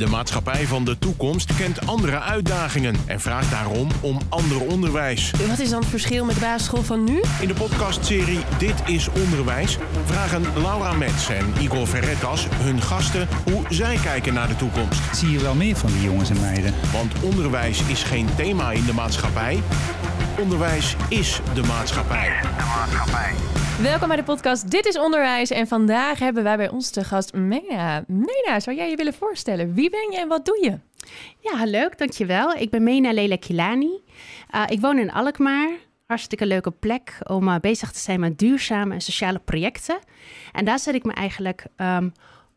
De maatschappij van de toekomst kent andere uitdagingen en vraagt daarom om ander onderwijs. Wat is dan het verschil met de basisschool van nu? In de podcastserie Dit is Onderwijs vragen Laura Metz en Igor Verretas hun gasten hoe zij kijken naar de toekomst. Zie je wel meer van die jongens en meiden? Want onderwijs is geen thema in de maatschappij. Onderwijs is de maatschappij. Welkom bij de podcast Dit is Onderwijs. En vandaag hebben wij bij ons te gast Mena. Mena, zou jij je willen voorstellen? Wie ben je en wat doe je? Ja, leuk, dankjewel. Ik ben Mena Lela Kilani. Uh, ik woon in Alkmaar. Hartstikke leuke plek om uh, bezig te zijn met duurzame en sociale projecten. En daar zet ik me eigenlijk um,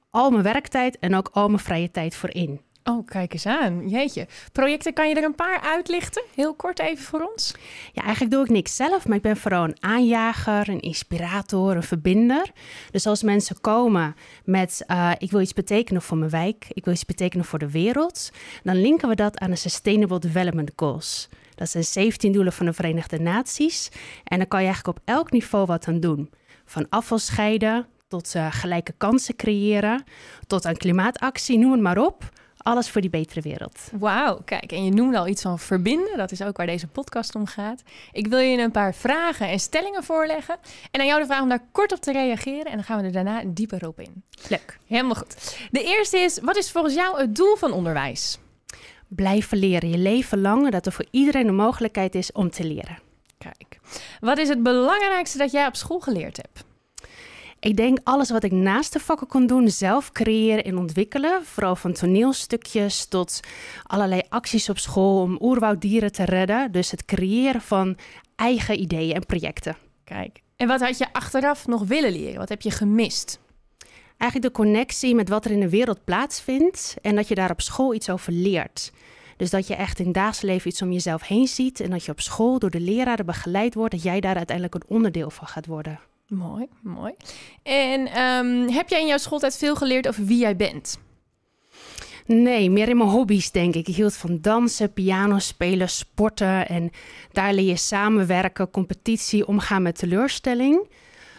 al mijn werktijd en ook al mijn vrije tijd voor in. Oh, kijk eens aan. Jeetje. Projecten, kan je er een paar uitlichten? Heel kort even voor ons. Ja, eigenlijk doe ik niks zelf, maar ik ben vooral een aanjager, een inspirator, een verbinder. Dus als mensen komen met uh, ik wil iets betekenen voor mijn wijk, ik wil iets betekenen voor de wereld, dan linken we dat aan de Sustainable Development Goals. Dat zijn 17 doelen van de Verenigde Naties. En dan kan je eigenlijk op elk niveau wat aan doen. Van afval scheiden tot uh, gelijke kansen creëren, tot aan klimaatactie, noem het maar op. Alles voor die betere wereld. Wauw, kijk, en je noemde al iets van verbinden. Dat is ook waar deze podcast om gaat. Ik wil je een paar vragen en stellingen voorleggen. En aan jou de vraag om daar kort op te reageren. En dan gaan we er daarna dieper op in. Leuk. Helemaal goed. De eerste is, wat is volgens jou het doel van onderwijs? Blijven leren, je leven lang. Dat er voor iedereen de mogelijkheid is om te leren. Kijk, wat is het belangrijkste dat jij op school geleerd hebt? Ik denk alles wat ik naast de vakken kon doen, zelf creëren en ontwikkelen. Vooral van toneelstukjes tot allerlei acties op school om oerwouddieren te redden. Dus het creëren van eigen ideeën en projecten. Kijk, en wat had je achteraf nog willen leren? Wat heb je gemist? Eigenlijk de connectie met wat er in de wereld plaatsvindt en dat je daar op school iets over leert. Dus dat je echt in het dagelijks leven iets om jezelf heen ziet en dat je op school door de leraren begeleid wordt, dat jij daar uiteindelijk een onderdeel van gaat worden. Mooi, mooi. En um, heb jij in jouw schooltijd veel geleerd over wie jij bent? Nee, meer in mijn hobby's denk ik. Ik hield van dansen, piano spelen, sporten. En daar leer je samenwerken, competitie, omgaan met teleurstelling.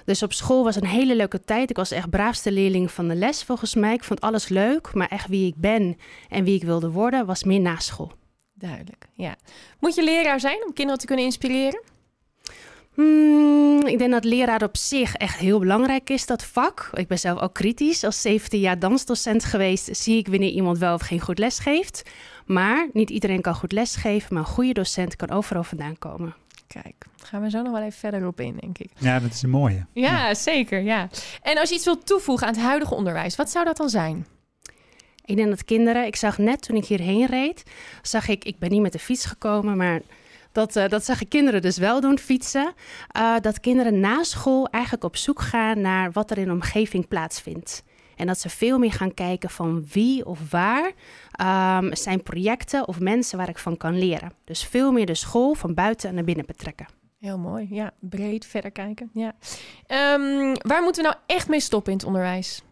Dus op school was een hele leuke tijd. Ik was echt braafste leerling van de les volgens mij. Ik vond alles leuk, maar echt wie ik ben en wie ik wilde worden was meer na school. Duidelijk, ja. Moet je leraar zijn om kinderen te kunnen inspireren? Hmm, ik denk dat leraar op zich echt heel belangrijk is, dat vak. Ik ben zelf ook kritisch. Als 17 jaar dansdocent geweest, zie ik wanneer iemand wel of geen goed les geeft. Maar niet iedereen kan goed lesgeven, maar een goede docent kan overal vandaan komen. Kijk, gaan we zo nog wel even verder op in, denk ik. Ja, dat is een mooie. Ja, ja, zeker. Ja. En als je iets wilt toevoegen aan het huidige onderwijs, wat zou dat dan zijn? Ik denk dat kinderen, ik zag net toen ik hierheen reed, zag ik, ik ben niet met de fiets gekomen, maar dat, uh, dat zag ik kinderen dus wel doen, fietsen. Uh, dat kinderen na school eigenlijk op zoek gaan naar wat er in de omgeving plaatsvindt. En dat ze veel meer gaan kijken van wie of waar um, zijn projecten of mensen waar ik van kan leren. Dus veel meer de school van buiten naar binnen betrekken. Heel mooi, ja. Breed verder kijken, ja. Um, waar moeten we nou echt mee stoppen in het onderwijs?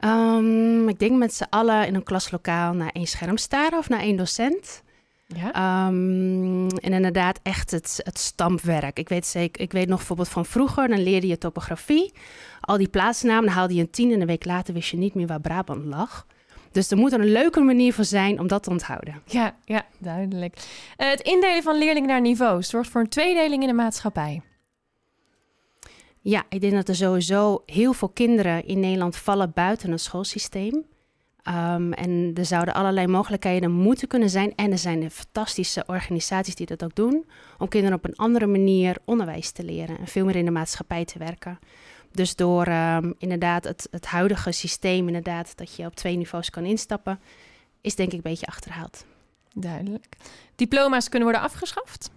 Um, ik denk met z'n allen in een klaslokaal naar één scherm staren of naar één docent. Ja. Um, en inderdaad echt het, het stampwerk. Ik weet, zeker, ik weet nog bijvoorbeeld van vroeger, dan leerde je topografie. Al die plaatsnamen, dan haalde je een tien en een week later wist je niet meer waar Brabant lag. Dus er moet een leuke manier voor zijn om dat te onthouden. Ja, ja duidelijk. Uh, het indelen van leerlingen naar niveaus zorgt voor een tweedeling in de maatschappij. Ja, ik denk dat er sowieso heel veel kinderen in Nederland vallen buiten het schoolsysteem. Um, en er zouden allerlei mogelijkheden moeten kunnen zijn. En er zijn fantastische organisaties die dat ook doen. Om kinderen op een andere manier onderwijs te leren. En veel meer in de maatschappij te werken. Dus door um, inderdaad het, het huidige systeem, inderdaad, dat je op twee niveaus kan instappen, is denk ik een beetje achterhaald. Duidelijk. Diploma's kunnen worden afgeschaft?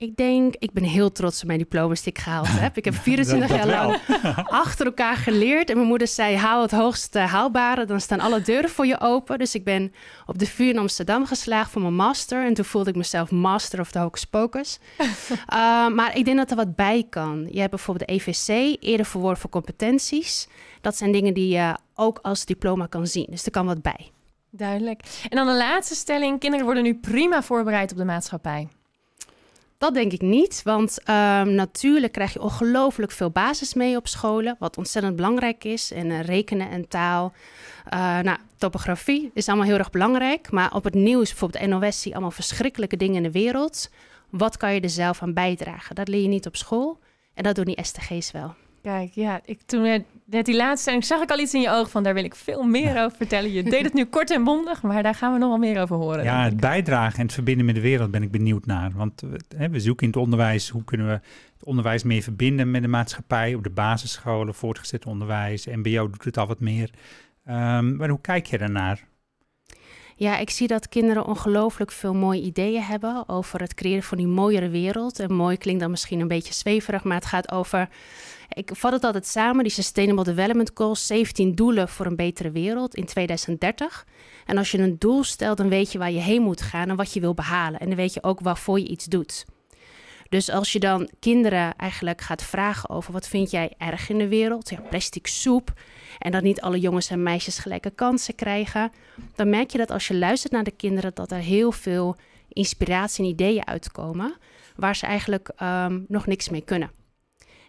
Ik denk, ik ben heel trots op mijn diploma's die ik gehaald heb. Ik heb 24 jaar lang achter elkaar geleerd. En mijn moeder zei, haal het hoogste haalbare. Dan staan alle deuren voor je open. Dus ik ben op de vuur in Amsterdam geslaagd voor mijn master. En toen voelde ik mezelf master of the hocus pocus. uh, maar ik denk dat er wat bij kan. Je hebt bijvoorbeeld de EVC, eerder verworven competenties. Dat zijn dingen die je ook als diploma kan zien. Dus er kan wat bij. Duidelijk. En dan de laatste stelling. Kinderen worden nu prima voorbereid op de maatschappij. Dat denk ik niet. Want ehm, natuurlijk krijg je ongelooflijk veel basis mee op scholen. Wat ontzettend belangrijk is. En eh, rekenen en taal. Uh, nou, topografie is allemaal heel erg belangrijk. Maar op het nieuws, bijvoorbeeld NOS, zie allemaal verschrikkelijke dingen in de wereld. Wat kan je er zelf aan bijdragen? Dat leer je niet op school. En dat doen die STG's wel. Kijk, ja, ik, toen net die laatste en zag ik al iets in je oog van daar wil ik veel meer over vertellen. Je deed het nu kort en bondig, maar daar gaan we nog wel meer over horen. Ja, het bijdragen en het verbinden met de wereld ben ik benieuwd naar. Want hè, we zoeken in het onderwijs, hoe kunnen we het onderwijs meer verbinden met de maatschappij op de basisscholen, voortgezet onderwijs, MBO doet het al wat meer. Um, maar hoe kijk je daarnaar? Ja, ik zie dat kinderen ongelooflijk veel mooie ideeën hebben over het creëren van die mooiere wereld. En mooi klinkt dan misschien een beetje zweverig, maar het gaat over. Ik vat het altijd samen, die Sustainable Development Goals, 17 doelen voor een betere wereld in 2030. En als je een doel stelt, dan weet je waar je heen moet gaan en wat je wil behalen. En dan weet je ook waarvoor je iets doet. Dus als je dan kinderen eigenlijk gaat vragen over wat vind jij erg in de wereld? Ja, plastic soep. En dat niet alle jongens en meisjes gelijke kansen krijgen. Dan merk je dat als je luistert naar de kinderen, dat er heel veel inspiratie en ideeën uitkomen. Waar ze eigenlijk um, nog niks mee kunnen.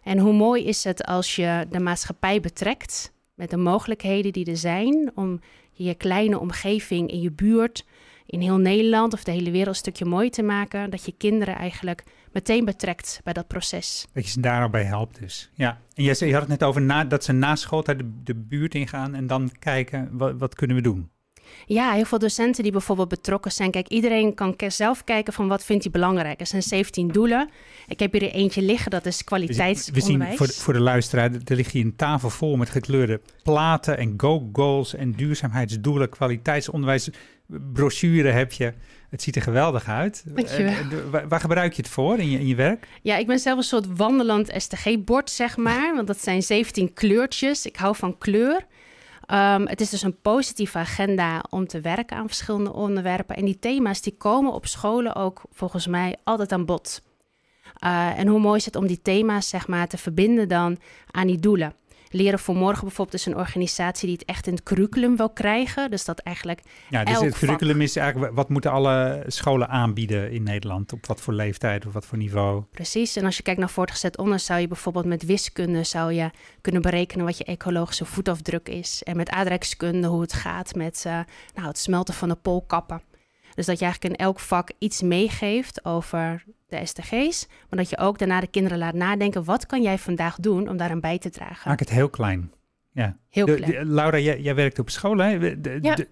En hoe mooi is het als je de maatschappij betrekt met de mogelijkheden die er zijn om je kleine omgeving in je buurt, in heel Nederland of de hele wereld een stukje mooi te maken. Dat je kinderen eigenlijk meteen betrekt bij dat proces. Dat je ze daarbij helpt dus. Ja. En je, had het net over na, dat ze na school de, de buurt ingaan en dan kijken wat, wat kunnen we doen. Ja, heel veel docenten die bijvoorbeeld betrokken zijn. Kijk, iedereen kan zelf kijken van wat vindt hij belangrijk. Er zijn 17 doelen. Ik heb hier eentje liggen, dat is kwaliteitsonderwijs. We zien voor de, voor de luisteraar, er ligt hier een tafel vol met gekleurde platen en go-goals en duurzaamheidsdoelen, kwaliteitsonderwijs, brochure heb je. Het ziet er geweldig uit. Waar, waar gebruik je het voor in je, in je werk? Ja, ik ben zelf een soort wandelend STG-bord, zeg maar. Want dat zijn 17 kleurtjes. Ik hou van kleur. Um, het is dus een positieve agenda om te werken aan verschillende onderwerpen. En die thema's die komen op scholen ook volgens mij altijd aan bod. Uh, en hoe mooi is het om die thema's zeg maar, te verbinden dan aan die doelen. Leren voor Morgen bijvoorbeeld is een organisatie die het echt in het curriculum wil krijgen. Dus dat eigenlijk. Ja, dus het curriculum is eigenlijk wat moeten alle scholen aanbieden in Nederland? Op wat voor leeftijd of wat voor niveau? Precies. En als je kijkt naar voortgezet onderwijs, zou je bijvoorbeeld met wiskunde zou je kunnen berekenen wat je ecologische voetafdruk is. En met aardrijkskunde hoe het gaat met uh, nou, het smelten van de poolkappen. Dus dat je eigenlijk in elk vak iets meegeeft over de STG's, maar dat je ook daarna de kinderen laat nadenken, wat kan jij vandaag doen om daaraan bij te dragen? Maak het heel klein. Ja. Heel klein. Laura, jij, jij, werkt op school. Hè?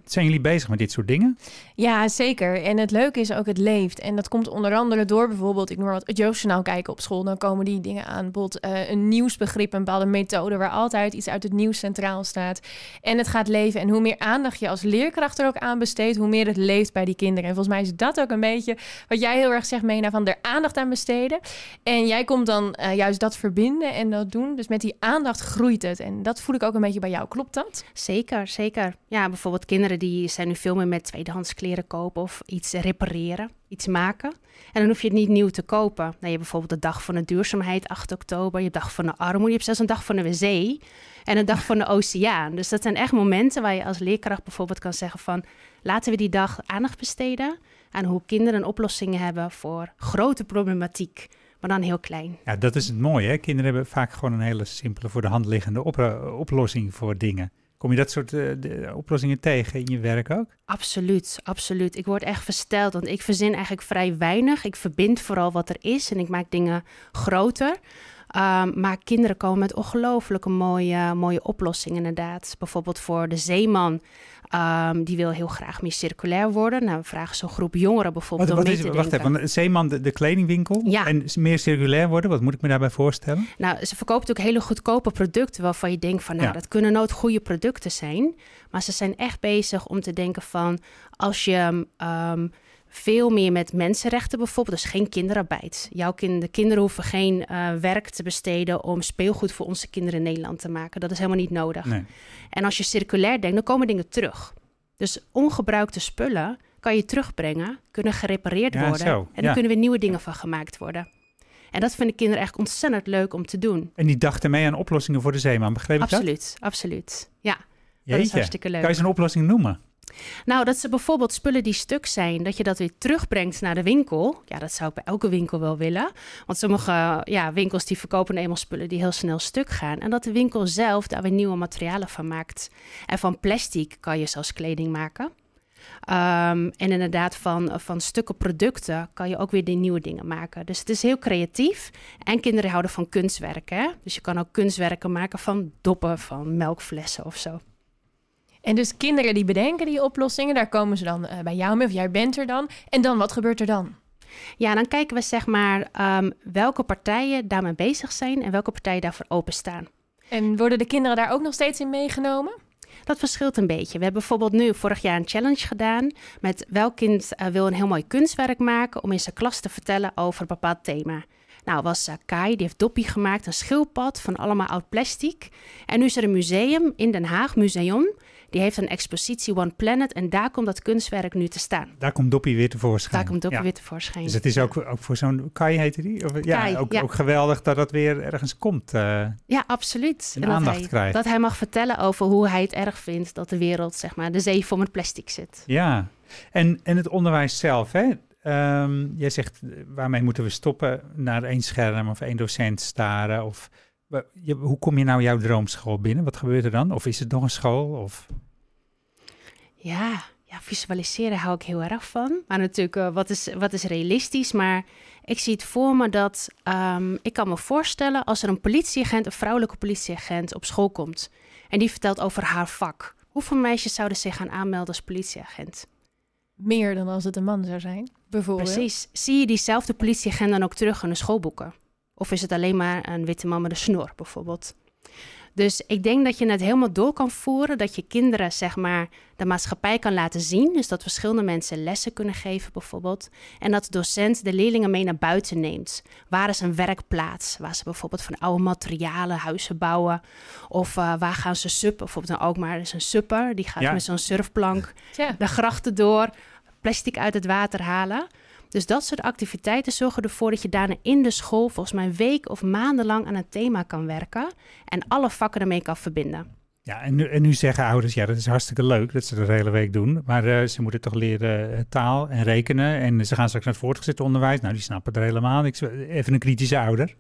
zijn jullie bezig met dit soort dingen? Ja, zeker. En het leuke is ook, het leeft. En dat komt onder andere door bijvoorbeeld, ik noem maar wat, het Joostjournaal kijken op school. Dan komen die dingen aan. Bijvoorbeeld uh, een nieuwsbegrip, een bepaalde methode waar altijd iets uit het nieuws centraal staat. En het gaat leven. En hoe meer aandacht je als leerkracht er ook aan besteedt, hoe meer het leeft bij die kinderen. En volgens mij is dat ook een beetje wat jij heel erg zegt, Mena, van er aandacht aan besteden. En jij komt dan uh, juist dat verbinden en dat doen. Dus met die aandacht groeit het. En dat voel ik ook een beetje bij jou. Klopt dat? Zeker, zeker. Ja, bijvoorbeeld kinderen die zijn nu veel meer met tweedehands kleren kopen of iets repareren, iets maken. En dan hoef je het niet nieuw te kopen. Nou, je hebt bijvoorbeeld de dag van de duurzaamheid, 8 oktober. Je hebt dag van de armoede. Je hebt zelfs een dag van de wc en een dag van de oceaan. Dus dat zijn echt momenten waar je als leerkracht bijvoorbeeld kan zeggen van... laten we die dag aandacht besteden aan hoe kinderen oplossingen hebben voor grote problematiek maar dan heel klein. Ja, dat is het mooie. Hè? Kinderen hebben vaak gewoon een hele simpele, voor de hand liggende oplossing voor dingen. Kom je dat soort uh, oplossingen tegen in je werk ook? Absoluut, absoluut. Ik word echt versteld, want ik verzin eigenlijk vrij weinig. Ik verbind vooral wat er is en ik maak dingen groter. Um, maar kinderen komen met ongelooflijke mooie, mooie oplossingen inderdaad. Bijvoorbeeld voor de zeeman Um, die wil heel graag meer circulair worden. Nou, we vragen zo'n groep jongeren bijvoorbeeld wat, wat om mee is, te Wacht even, want Zeeman, de, de kledingwinkel ja. en meer circulair worden, wat moet ik me daarbij voorstellen? Nou, ze verkoopt ook hele goedkope producten waarvan je denkt van, nou, ja. dat kunnen nooit goede producten zijn. Maar ze zijn echt bezig om te denken van, als je... Um, veel meer met mensenrechten bijvoorbeeld. Dus geen kinderarbeid. Jouw kind, de kinderen hoeven geen uh, werk te besteden om speelgoed voor onze kinderen in Nederland te maken. Dat is helemaal niet nodig. Nee. En als je circulair denkt, dan komen dingen terug. Dus ongebruikte spullen kan je terugbrengen, kunnen gerepareerd ja, worden. Zo, en dan ja. kunnen weer nieuwe dingen van gemaakt worden. En dat vinden kinderen echt ontzettend leuk om te doen. En die dachten mee aan oplossingen voor de zeeman, begreep ik absoluut, dat? Absoluut, ja. Jeetje. Dat is hartstikke leuk. Kan je zo'n oplossing noemen? Nou, dat ze bijvoorbeeld spullen die stuk zijn, dat je dat weer terugbrengt naar de winkel. Ja, dat zou ik bij elke winkel wel willen. Want sommige ja, winkels die verkopen eenmaal spullen die heel snel stuk gaan. En dat de winkel zelf daar weer nieuwe materialen van maakt. En van plastic kan je zelfs kleding maken. Ehm, en inderdaad, van, van stukken producten kan je ook weer die nieuwe dingen maken. Dus het is heel creatief. En kinderen houden van kunstwerken. Dus je kan ook kunstwerken maken van doppen, van melkflessen of zo. En dus kinderen die bedenken die oplossingen, daar komen ze dan eh, bij jou mee, of jij bent er dan. En dan, wat gebeurt er dan? Ja, dan kijken we zeg maar um, welke partijen daarmee bezig zijn en welke partijen daarvoor openstaan. En worden de kinderen daar ook nog steeds in meegenomen? Dat verschilt een beetje. We hebben bijvoorbeeld nu vorig jaar een challenge gedaan met welk kind uh, wil een heel mooi kunstwerk maken om in zijn klas te vertellen over een bepaald thema. Nou, was uh, Kai, die heeft Doppie gemaakt, een schildpad van allemaal oud plastic. En nu is er een museum in Den Haag, Museum. Die heeft een expositie One Planet en daar komt dat kunstwerk nu te staan. Daar komt Doppie weer tevoorschijn. Daar komt Doppie weer tevoorschijn. Dus het is ook, ook voor zo'n Kai heette die? Of, ja, Kai, ook, ja. ook geweldig dat dat weer ergens komt. Uh, ja, absoluut. En, en aandacht dat hij, krijgt. Dat hij mag vertellen over hoe hij het erg vindt dat de wereld, zeg maar, de zee vol met plastic zit. Ja, en, en het onderwijs zelf, hè? Um, jij zegt, waarmee moeten we stoppen? Naar één scherm of één docent staren? Of, hoe kom je nou jouw droomschool binnen? Wat gebeurt er dan? Of is het nog een school? Of... Ja, ja, visualiseren hou ik heel erg van. Maar natuurlijk, uh, wat, is, wat is realistisch? Maar ik zie het voor me dat... Um, ik kan me voorstellen als er een politieagent, een vrouwelijke politieagent op school komt... en die vertelt over haar vak. Hoeveel meisjes zouden zich gaan aanmelden als politieagent? Meer dan als het een man zou zijn, bijvoorbeeld. Precies. Zie je diezelfde politieagent dan ook terug in de schoolboeken? Of is het alleen maar een witte man met een snor, bijvoorbeeld? Dus ik denk dat je het helemaal door kan voeren, dat je kinderen zeg maar de maatschappij kan laten zien. Dus dat verschillende mensen lessen kunnen geven bijvoorbeeld. En dat de docent de leerlingen mee naar buiten neemt. Waar is een werkplaats? Waar ze bijvoorbeeld van oude materialen huizen bouwen. Of uh, waar gaan ze suppen? Bijvoorbeeld ook maar is een supper. Die gaat Ja. met zo'n surfplank Tja. de grachten door, plastic uit het water halen. Dus dat soort activiteiten zorgen ervoor dat je daarna in de school volgens mij een week of maandenlang aan een thema kan werken en alle vakken ermee kan verbinden. Ja, en nu, en nu zeggen ouders, ja, dat is hartstikke leuk dat ze dat de hele week doen. Maar uh, ze moeten toch leren uh, taal en rekenen. En ze gaan straks naar het voortgezet onderwijs. Nou, die snappen er helemaal niks. Even een kritische ouder.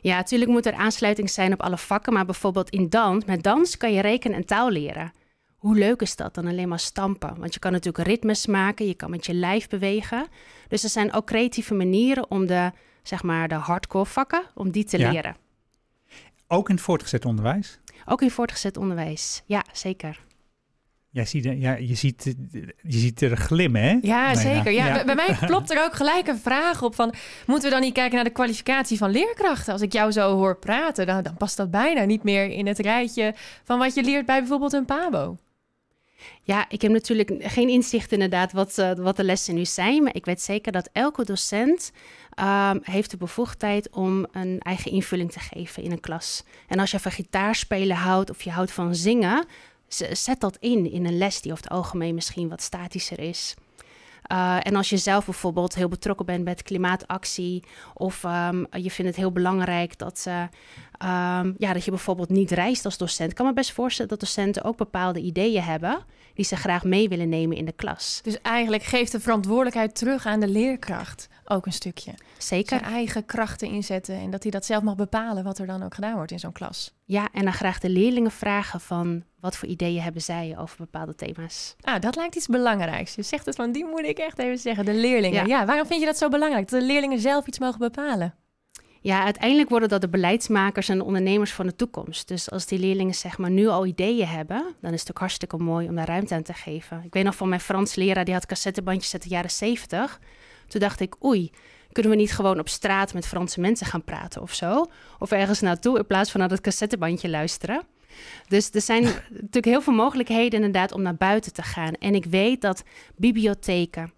Ja, natuurlijk moet er aansluiting zijn op alle vakken. Maar bijvoorbeeld in dans, met dans kan je rekenen en taal leren. Hoe leuk is dat dan alleen maar stampen? Want je kan natuurlijk ritmes maken, je kan met je lijf bewegen. Dus er zijn ook creatieve manieren om de, zeg maar, de hardcore vakken, om die te Ja. leren. Ook in het voortgezet onderwijs. Ook in voortgezet onderwijs. Ja, zeker. Ja, zie je, ja, je, ziet, je ziet er glimmen, hè? Ja, Nee, zeker. Ja, ja. Bij, bij mij klopt er ook gelijk een vraag op van... moeten we dan niet kijken naar de kwalificatie van leerkrachten? Als ik jou zo hoor praten, dan, dan past dat bijna niet meer in het rijtje... van wat je leert bij bijvoorbeeld een pabo. Ja, ik heb natuurlijk geen inzicht inderdaad wat, eh, wat de lessen nu zijn. Maar ik weet zeker dat elke docent ehm, heeft de bevoegdheid om een eigen invulling te geven in een klas. En als je van gitaarspelen houdt of je houdt van zingen, zet dat in in een les die over het algemeen misschien wat statischer is. Uh, en als je zelf bijvoorbeeld heel betrokken bent met klimaatactie, of um, je vindt het heel belangrijk dat, uh, um, ja, dat je bijvoorbeeld niet reist als docent, kan me best voorstellen dat docenten ook bepaalde ideeën hebben die ze graag mee willen nemen in de klas. Dus eigenlijk geeft de verantwoordelijkheid terug aan de leerkracht ook een stukje. Zeker. Zijn eigen krachten inzetten en dat hij dat zelf mag bepalen wat er dan ook gedaan wordt in zo'n klas. Ja, en dan graag de leerlingen vragen van wat voor ideeën hebben zij over bepaalde thema's. Ah, dat lijkt iets belangrijks. Je zegt het van, die moet ik echt even zeggen, de leerlingen. Ja. Ja. waarom vind je dat zo belangrijk? Dat de leerlingen zelf iets mogen bepalen. Ja, uiteindelijk worden dat de beleidsmakers en de ondernemers van de toekomst. Dus als die leerlingen zeg maar nu al ideeën hebben, dan is het ook hartstikke mooi om daar ruimte aan te geven. Ik weet nog van mijn Frans leraar, die had cassettebandjes uit de jaren 70. Toen dacht ik, oei, kunnen we niet gewoon op straat met Franse mensen gaan praten of zo? Of ergens naartoe in plaats van naar dat cassettebandje luisteren. Dus er zijn natuurlijk heel veel mogelijkheden inderdaad om naar buiten te gaan. En ik weet dat bibliotheken,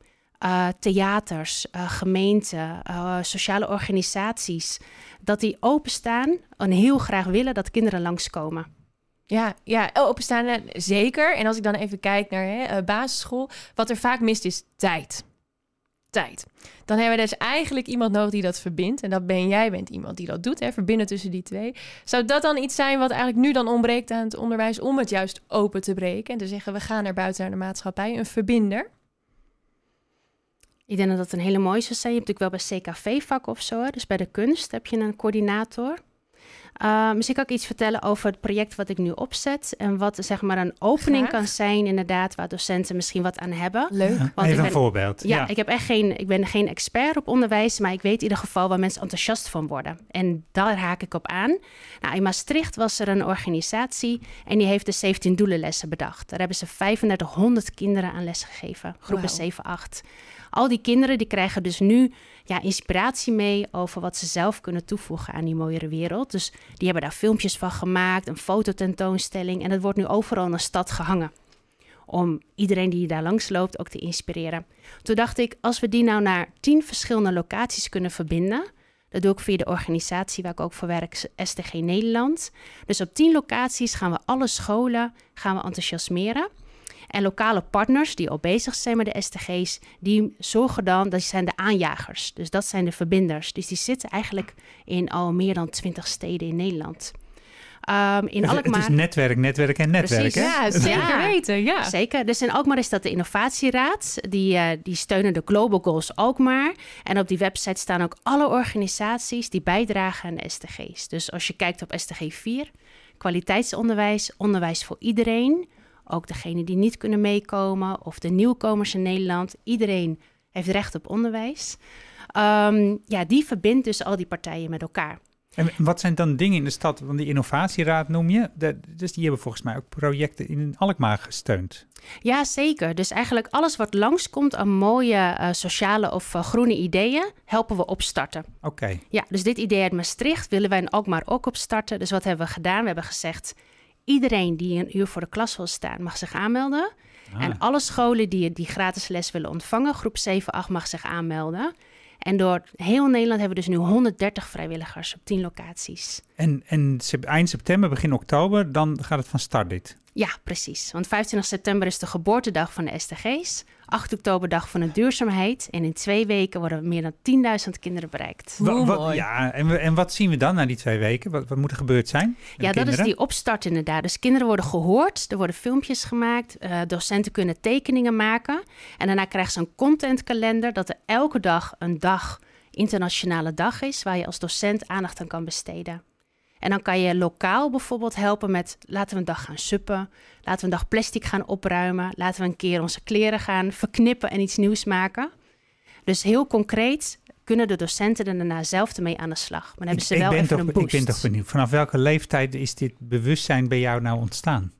uh, theaters, uh, gemeenten, uh, sociale organisaties, dat die openstaan en heel graag willen dat kinderen langskomen. Ja, ja oh, openstaan eh, zeker. En als ik dan even kijk naar hè, basisschool, wat er vaak mist is tijd. Tijd. Dan hebben we dus eigenlijk iemand nodig die dat verbindt. En dat ben jij, bent iemand die dat doet, hè, verbinden tussen die twee. Zou dat dan iets zijn wat eigenlijk nu dan ontbreekt aan het onderwijs om het juist open te breken en te zeggen we gaan naar buiten naar de maatschappij, een verbinder? Ik denk dat dat een hele mooie zou zijn. Je hebt natuurlijk wel bij CKV-vak of zo. Dus bij de kunst heb je een coördinator. Uh, misschien kan ik iets vertellen over het project wat ik nu opzet. En wat zeg maar een opening kan zijn, inderdaad, waar docenten misschien wat aan hebben. Leuk. Want Even een voorbeeld. Ja, ik, heb echt geen, ik ben geen expert op onderwijs, maar ik weet in ieder geval waar mensen enthousiast van worden. En daar haak ik op aan. Nou, in Maastricht was er een organisatie en die heeft de 17 doelenlessen bedacht. Daar hebben ze 3500 kinderen aan les gegeven, groepen wow. 7, 8. Al die kinderen die krijgen dus nu ja, inspiratie mee over wat ze zelf kunnen toevoegen aan die mooiere wereld. Dus die hebben daar filmpjes van gemaakt, een fototentoonstelling. En het wordt nu overal in de stad gehangen. Om iedereen die daar langs loopt ook te inspireren. Toen dacht ik, als we die nou naar tien verschillende locaties kunnen verbinden. Dat doe ik via de organisatie waar ik ook voor werk, STG Nederland. Dus op tien locaties gaan we alle scholen gaan we enthousiasmeren. En lokale partners die al bezig zijn met de STG's, die zorgen dan, dat zijn de aanjagers. Dus dat zijn de verbinders. Dus die zitten eigenlijk in al meer dan twintig steden in Nederland. Um, in het, Alkmaar... het is netwerk, netwerk en netwerk. Precies, hè? Ja, zeker weten. Ja. Zeker. Dus in Alkmaar is dat de innovatieraad. Die, uh, die steunen de Global Goals Alkmaar. En op die website staan ook alle organisaties die bijdragen aan de STG's. Dus als je kijkt op STG 4, kwaliteitsonderwijs, onderwijs voor iedereen ook degenen die niet kunnen meekomen of de nieuwkomers in Nederland. Iedereen heeft recht op onderwijs. Um, ja, die verbindt dus al die partijen met elkaar. En wat zijn dan dingen in de stad, want die innovatieraad noem je, de, dus die hebben volgens mij ook projecten in Alkmaar gesteund. Ja, zeker. Dus eigenlijk alles wat langskomt aan mooie uh, sociale of uh, groene ideeën, helpen we opstarten. Oké. Ja, dus dit idee uit Maastricht willen wij in Alkmaar ook opstarten. Dus wat hebben we gedaan? We hebben gezegd, Iedereen die een uur voor de klas wil staan, mag zich aanmelden. Ah. En alle scholen die die gratis les willen ontvangen, groep 7, 8, mag zich aanmelden. En door heel Nederland hebben we dus nu 130 vrijwilligers op 10 locaties. En, en eind september, begin oktober, dan gaat het van start dit? Ja, precies. Want 25 september is de geboortedag van de STG's. 8 oktober dag van de duurzaamheid. En in twee weken worden meer dan 10.000 kinderen bereikt. Wat, ja, en, en wat zien we dan na die twee weken? Wat, wat moet er gebeurd zijn? Ja, dat is die opstart inderdaad. Dus kinderen worden gehoord, er worden filmpjes gemaakt, uh, docenten kunnen tekeningen maken. En daarna krijgen ze een contentkalender dat er elke dag een dag, internationale dag is, waar je als docent aandacht aan kan besteden. En dan kan je lokaal bijvoorbeeld helpen met laten we een dag gaan suppen. Laten we een dag plastic gaan opruimen. Laten we een keer onze kleren gaan verknippen en iets nieuws maken. Dus heel concreet kunnen de docenten er daarna zelf ermee aan de slag. Maar dan hebben ze wel even toch, een boost. Ik ben toch benieuwd, vanaf welke leeftijd is dit bewustzijn bij jou nou ontstaan?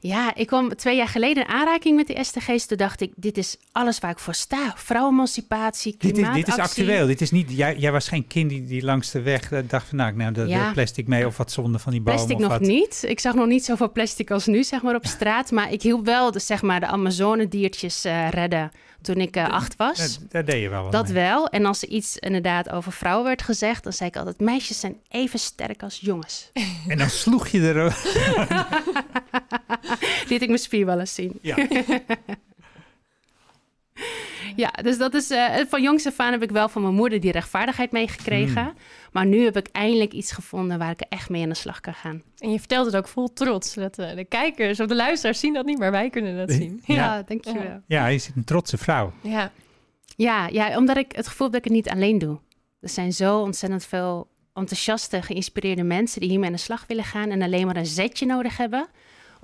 Ja, ik kwam twee jaar geleden in aanraking met de SDG's. Toen dacht ik, dit is alles waar ik voor sta. Vrouwenemancipatie, klimaatactie. Dit is, dit is actueel. Dit is niet, jij, jij was geen kind die, die langs de weg uh, dacht van... nou, nou de, de, plastic mee of wat zonde van die boom Plastic nog wat. niet. Ik zag nog niet zoveel plastic als nu, zeg maar, op straat. maar ik hielp wel, de, zeg maar, de Amazone-diertjes uh, redden toen ik uh, acht was. Daar deed je wel Dat mee. wel. En als er iets inderdaad over vrouwen werd gezegd... dan zei ik altijd, meisjes zijn even sterk als jongens. En dan sloeg je er... Liet ik mijn spier wel eens zien. Ja. ja, dus dat is... Uh, van jongs af aan heb ik wel van mijn moeder die rechtvaardigheid meegekregen. Mm. Maar nu heb ik eindelijk iets gevonden waar ik er echt mee aan de slag kan gaan. En je vertelt het ook vol trots. Dat uh, de kijkers of de luisteraars zien dat niet, maar wij kunnen dat zien. Ja, ja dankjewel. Ja. ja, je ziet een trotse vrouw. Ja. Ja, ja, omdat ik het gevoel heb dat ik het niet alleen doe. Er zijn zo ontzettend veel enthousiaste, geïnspireerde mensen die hiermee aan de slag willen gaan en alleen maar een zetje nodig hebben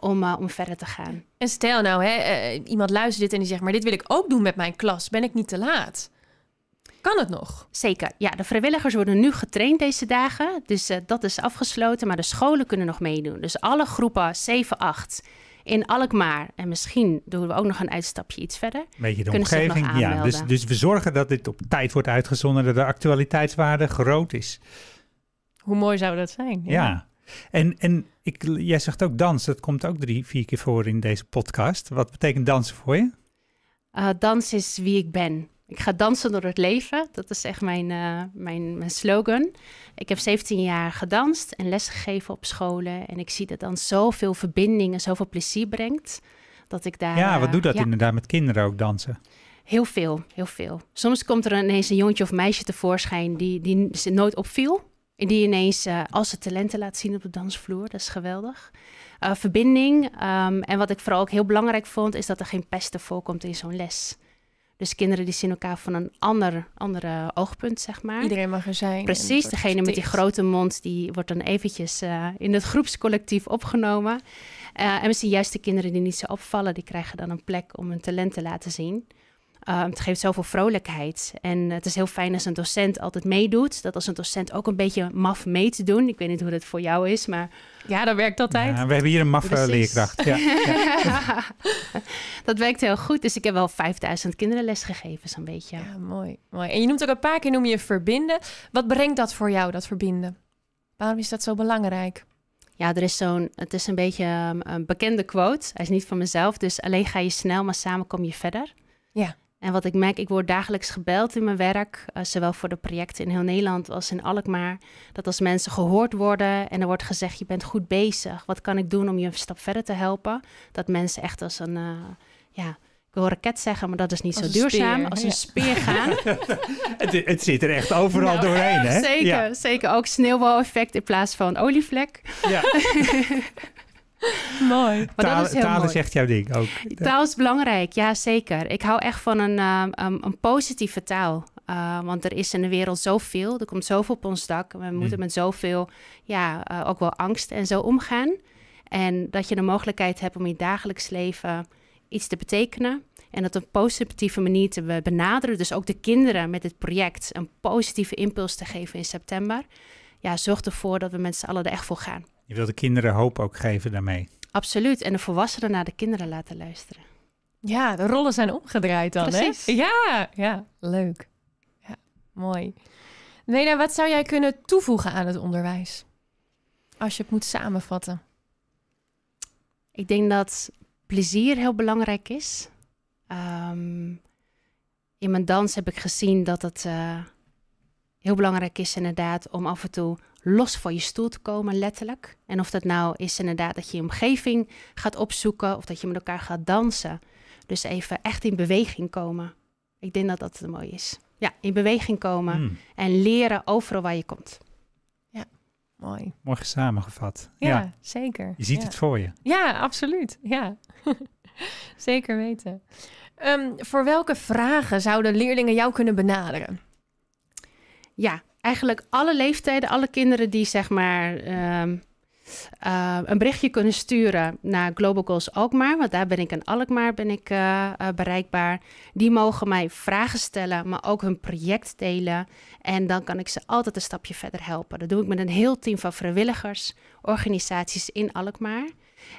om, uh, om verder te gaan. En stel nou, hè, uh, iemand luistert dit en die zegt, maar dit wil ik ook doen met mijn klas. Ben ik niet te laat? Kan het nog? Zeker. Ja, de vrijwilligers worden nu getraind deze dagen. Dus uh, dat is afgesloten, maar de scholen kunnen nog meedoen. Dus alle groepen 7, 8 in Alkmaar. En misschien doen we ook nog een uitstapje iets verder. Beetje de omgeving. Ja, dus, dus we zorgen dat dit op tijd wordt uitgezonden, dat de actualiteitswaarde groot is. Hoe mooi zou dat zijn? Ja. ja. En, en ik, jij zegt ook dans, dat komt ook drie, vier keer voor in deze podcast. Wat betekent dansen voor je? Uh, dans is wie ik ben. Ik ga dansen door het leven. Dat is echt mijn, uh, mijn, mijn slogan. Ik heb 17 jaar gedanst en lesgegeven op scholen. En ik zie dat dan zoveel verbinding en zoveel plezier brengt. Dat ik daar. Ja, wat doet dat ja. inderdaad met kinderen ook dansen? Heel veel, heel veel. Soms komt er ineens een jongetje of meisje tevoorschijn die, die nooit opviel. En die ineens uh, als ze talenten laat zien op de dansvloer. Dat is geweldig. Uh, verbinding. Um, en wat ik vooral ook heel belangrijk vond, is dat er geen pesten voorkomt in zo'n les. Dus kinderen die zien elkaar van een ander andere oogpunt, zeg maar. Iedereen mag er zijn. Precies, degene met die grote mond, die wordt dan eventjes uh, in het groepscollectief opgenomen. En misschien juist de kinderen die niet zo opvallen, die krijgen dan een plek om hun talent te laten zien. Uh, het geeft zoveel vrolijkheid. En het is heel fijn als een docent altijd meedoet. Dat als een docent ook een beetje maf mee te doen. Ik weet niet hoe dat voor jou is, maar... Ja, dat werkt altijd. Ja, we hebben hier een maffe leerkracht. Ja, ja. dat werkt heel goed. Dus ik heb wel 5000 kinderen lesgegeven, zo'n beetje. Ja, mooi, mooi. En je noemt ook een paar keer noem je verbinden. Wat brengt dat voor jou, dat verbinden? Waarom is dat zo belangrijk? Ja, er is zo'n, het is een beetje um, een bekende quote. Hij is niet van mezelf, dus alleen ga je snel, maar samen kom je verder. Ja. En wat ik merk, ik word dagelijks gebeld in mijn werk, uh, zowel voor de projecten in heel Nederland als in Alkmaar, dat als mensen gehoord worden en er wordt gezegd, je bent goed bezig, wat kan ik doen om je een stap verder te helpen? Dat mensen echt als een, uh, ja, ik wil raket zeggen, maar dat is niet als zo duurzaam, speer, als ja. een speer gaan. het, het, zit er echt overal Nou, doorheen, hè? Zeker, Ja. zeker. Ook sneeuwbaleffect in plaats van olievlek. Ja. Mooi. Taal, is heel taal mooi. is echt jouw ding ook. Taal is belangrijk, ja zeker. Ik hou echt van een, um, um, een positieve taal. Uh, want er is in de wereld zoveel, er komt zoveel op ons dak. We moeten met zoveel, ja, uh, ook wel angst en zo omgaan. En dat je de mogelijkheid hebt om in je dagelijks leven iets te betekenen. En dat op een positieve manier te benaderen. Dus ook de kinderen met het project een positieve impuls te geven in september. Ja, zorg ervoor dat we met z'n allen er echt voor gaan. Je wilt de kinderen hoop ook geven daarmee. Absoluut. En de volwassenen naar de kinderen laten luisteren. Ja, de rollen zijn omgedraaid dan, Precies. hè? Ja, ja, leuk. Ja, mooi. Lena, wat zou jij kunnen toevoegen aan het onderwijs? Als je het moet samenvatten. Ik denk dat plezier heel belangrijk is. Um, in mijn dans heb ik gezien dat het uh, heel belangrijk is inderdaad om af en toe los van je stoel te komen, letterlijk. En of dat nou is inderdaad dat je je omgeving gaat opzoeken of dat je met elkaar gaat dansen. Dus even echt in beweging komen. Ik denk dat dat het mooi is. Ja, in beweging komen Hmm. en leren overal waar je komt. Mooi. Mooi samengevat. Ja, Ja, zeker. je ziet ja. het voor je. Ja, absoluut. Ja, zeker weten. Ehm, voor welke vragen zouden leerlingen jou kunnen benaderen? Ja, eigenlijk alle leeftijden, alle kinderen die zeg maar ehm, uh, een berichtje kunnen sturen naar Global Goals Alkmaar, want daar ben ik in Alkmaar ben ik, uh, uh, bereikbaar. Die mogen mij vragen stellen, maar ook hun project delen. En dan kan ik ze altijd een stapje verder helpen. Dat doe ik met een heel team van vrijwilligers, organisaties in Alkmaar.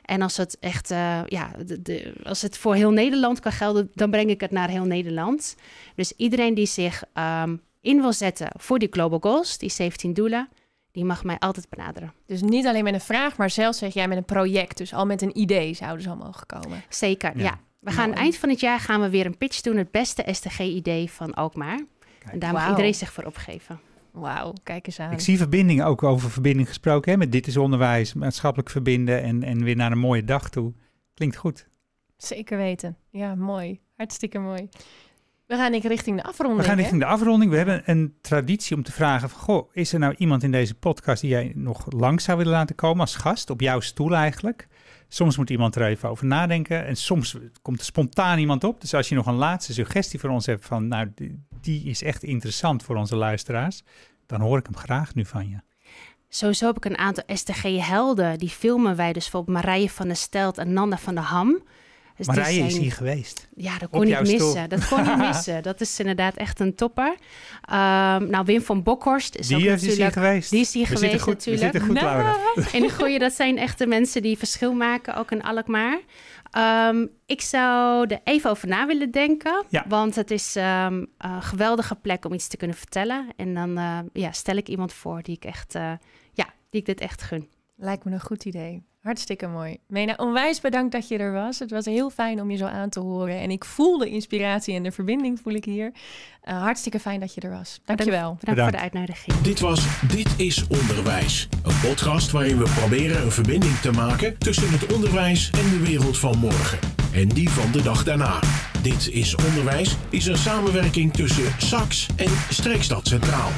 En als het echt, ja, de, als het voor heel Nederland kan gelden, dan breng ik het naar heel Nederland. Dus iedereen die zich um, in wil zetten voor die Global Goals, die 17 doelen, die mag mij altijd benaderen. Dus niet alleen met een vraag, maar zelfs zeg jij met een project. Dus al met een idee zouden ze al mogen komen. Zeker, ja. ja. We gaan eind van het jaar gaan we weer een pitch doen. Het beste STG-idee van Alkmaar. Kijk, en daar mag iedereen zich voor opgeven. Wauw, kijk eens aan. Ik zie verbindingen, ook over verbinding gesproken. Hè? Met dit is onderwijs, maatschappelijk verbinden en, en weer naar een mooie dag toe. Klinkt goed. Zeker weten. Ja, mooi. Hartstikke mooi. We gaan ik richting de afronding. We gaan hè? richting de afronding. We hebben een traditie om te vragen: van, Goh, is er nou iemand in deze podcast die jij nog langs zou willen laten komen als gast? Op jouw stoel eigenlijk. Soms moet iemand er even over nadenken. En soms komt er spontaan iemand op. Dus als je nog een laatste suggestie voor ons hebt van, nou, die, die is echt interessant voor onze luisteraars, dan hoor ik hem graag nu van je. Sowieso heb ik een aantal STG-helden. Die filmen wij dus bijvoorbeeld Marije van der Stelt en Nanda van der Ham. Dus Marije zijn... is hier geweest. Ja, dat kon niet missen. Stoel. Dat kon niet missen. Dat is inderdaad echt een topper. Um, nou, Wim van Bokhorst is die ook is natuurlijk... hier geweest. Die is hier we geweest goed, natuurlijk. We zitten goed, Laura. En die goeie, dat zijn echte mensen die verschil maken, ook in Alkmaar. Um, ik zou er even over na willen denken. Ja. Want het is um, een geweldige plek om iets te kunnen vertellen. En dan uh, ja, stel ik iemand voor die ik echt... Uh, ja, die ik dit echt gun. Lijkt me een goed idee. Hartstikke mooi. Mena, onwijs bedankt dat je er was. Het was heel fijn om je zo aan te horen. En ik voel de inspiratie en de verbinding voel ik hier. Uh, hartstikke fijn dat je er was. Dankjewel. Bedankt, bedankt, bedankt voor de uitnodiging. Dit was Dit is Onderwijs. Een podcast waarin we proberen een verbinding te maken tussen het onderwijs en de wereld van morgen. En die van de dag daarna. Dit is Onderwijs is een samenwerking tussen SAX en Streekstad Centraal.